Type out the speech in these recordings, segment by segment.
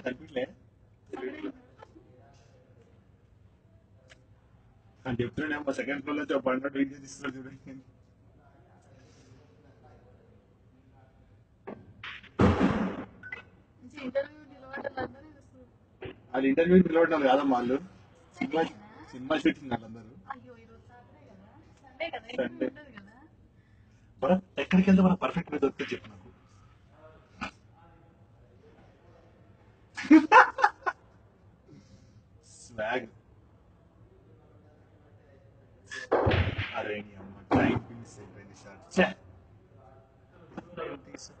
కనిపించలే అని సెకండ్ ఫ్లోర్లో పడినట్టు వీడియో తీస్తున్నాడు చూడండి. వాళ్ళు ఇంటర్వ్యూ పిలవడం కాదమ్మా వాళ్ళు సినిమా సినిమా షూటింగ్ వాళ్ళందరూ సండే ఎక్కడికి వెళ్తే మనం పర్ఫెక్ట్గా దొరికితే చెప్పు నాకు స్వాగ్ అరే నీ అమ్మ టైం పీస్ అయిపోయింది షార్ట్ ఛే తీసా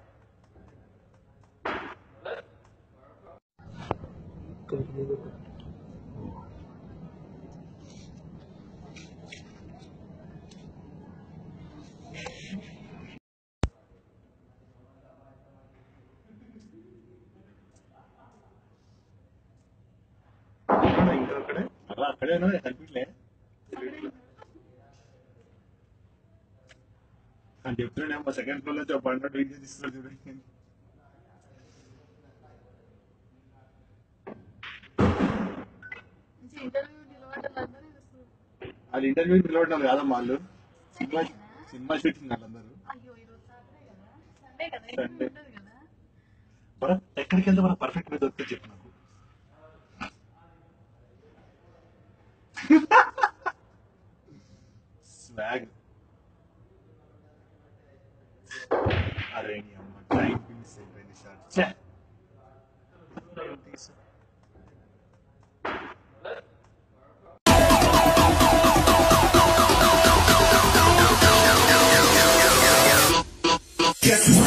అక్కడే. అలా అక్కడేనా? కనిపించలే. అని చెప్తున్నాను సెకండ్ ఫ్లోర్లో పడినట్టు వీడియో తీస్తున్నాడు చూడండి నిలబడ్డారు. వాళ్ళు ఇంటర్వ్యూ పిలవడం కాదమ్మా వాళ్ళు. సినిమా సినిమా షూటింగ్ వాళ్ళందరూ సండే ఎక్కడికి వెళ్తే మనం పర్ఫెక్ట్గా దొరికితే చెప్పు aranha, uma Grindpiece vai deixar de ser. Guess